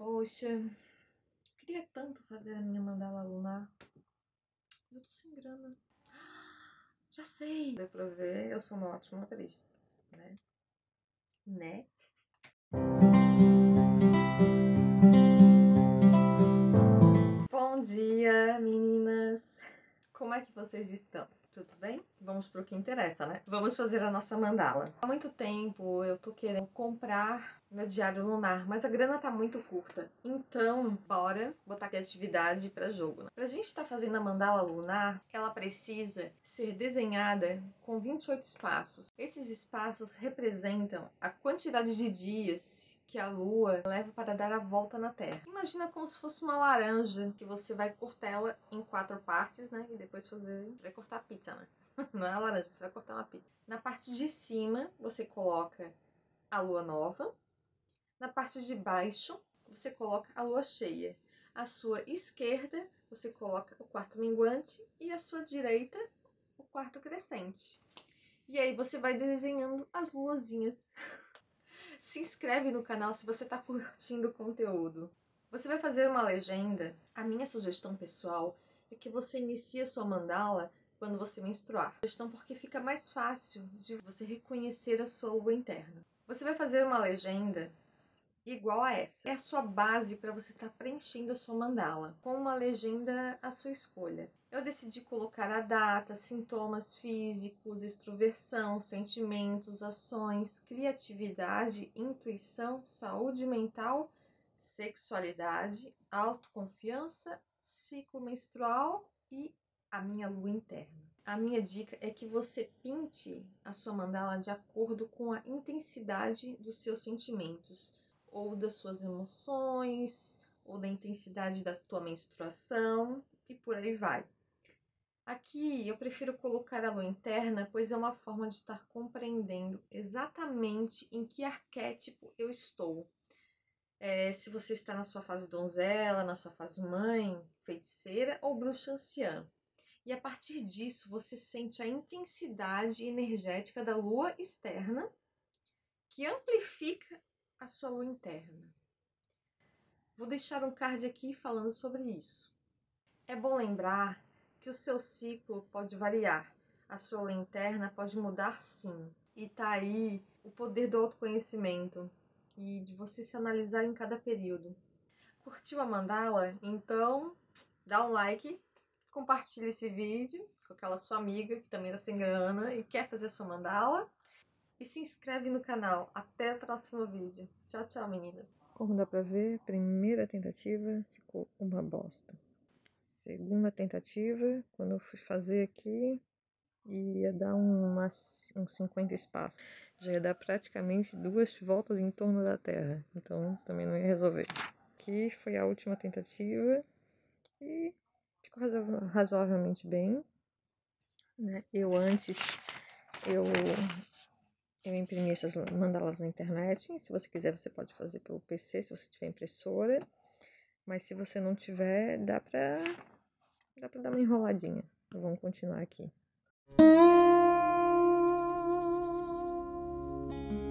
Poxa, queria tanto fazer a minha mandala lunar, mas eu tô sem grana. Já sei! Deu pra ver, eu sou uma ótima atriz, né? Né? Bom dia, meninas! Como é que vocês estão? Tudo bem? Vamos pro que interessa, né? Vamos fazer a nossa mandala. Há muito tempo eu tô querendo comprar meu diário lunar, mas a grana tá muito curta. Então, bora botar criatividade para jogo. Né? Pra gente estar tá fazendo a mandala lunar, ela precisa ser desenhada com 28 espaços. Esses espaços representam a quantidade de dias que a lua leva para dar a volta na Terra. Imagina como se fosse uma laranja que você vai cortar ela em quatro partes, né? E depois fazer, vai cortar a pizza, né? Não é a laranja, você vai cortar uma pizza. Na parte de cima, você coloca a lua nova, na parte de baixo, você coloca a lua cheia. À sua esquerda, você coloca o quarto minguante e à sua direita, o quarto crescente. E aí você vai desenhando as luazinhas. Se inscreve no canal se você está curtindo o conteúdo. Você vai fazer uma legenda. A minha sugestão pessoal é que você inicie a sua mandala quando você menstruar. Sugestão porque fica mais fácil de você reconhecer a sua lua interna. Você vai fazer uma legenda igual a essa. É a sua base para você estar tá preenchendo a sua mandala, com uma legenda à sua escolha. Eu decidi colocar a data, sintomas físicos, extroversão, sentimentos, ações, criatividade, intuição, saúde mental, sexualidade, autoconfiança, ciclo menstrual e a minha lua interna. A minha dica é que você pinte a sua mandala de acordo com a intensidade dos seus sentimentos ou das suas emoções, ou da intensidade da tua menstruação e por aí vai. Aqui eu prefiro colocar a lua interna, pois é uma forma de estar compreendendo exatamente em que arquétipo eu estou. É, se você está na sua fase donzela, na sua fase mãe, feiticeira ou bruxa anciã. E a partir disso você sente a intensidade energética da lua externa, que amplifica a sua lua interna. Vou deixar um card aqui falando sobre isso. É bom lembrar que o seu ciclo pode variar, a sua lua interna pode mudar sim. E tá aí o poder do autoconhecimento e de você se analisar em cada período. Curtiu a mandala? Então dá um like, compartilha esse vídeo com aquela sua amiga que também tá sem grana e quer fazer a sua mandala e se inscreve no canal. Até o próximo vídeo. Tchau, tchau, meninas. Como dá pra ver, primeira tentativa ficou uma bosta. Segunda tentativa, quando eu fui fazer aqui, ia dar uns 50 espaços. Já ia dar praticamente duas voltas em torno da Terra. Então também não ia resolver. Aqui foi a última tentativa e ficou razoavelmente bem. Né? Eu antes, eu, eu imprimi essas mandalas na internet. Se você quiser, você pode fazer pelo PC, se você tiver impressora. Mas se você não tiver, dá pra, dá pra dar uma enroladinha. Vamos continuar aqui. Música